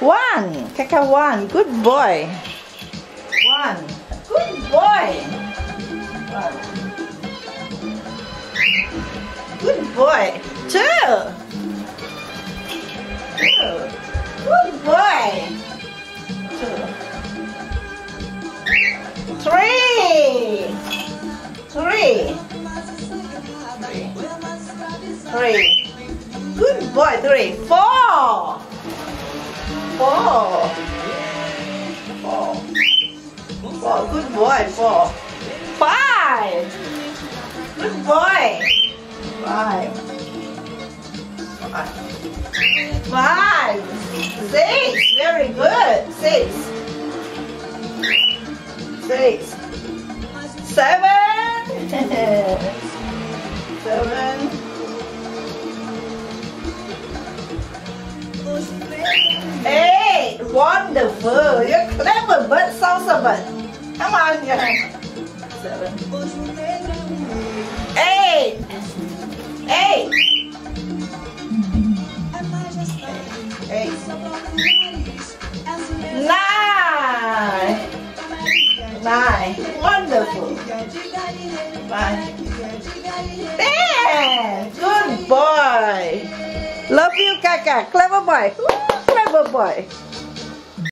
One. Caca one. Good boy. One. Good boy. One. Good boy. Two. Two. Good boy. Two. Three. Three. Three. Good boy. Three. Four. Four. Four. Four. Good boy. Four. Five. Good boy. Five. Five. Five. Six. Very good. Six. Six. Seven. Wonderful. You're clever, but so seven. Come on, you Seven. Eight. Eight. Nine. Nine. Wonderful. Nine. Ten. Good boy. Love you, Caca. Clever boy. Ooh, clever boy.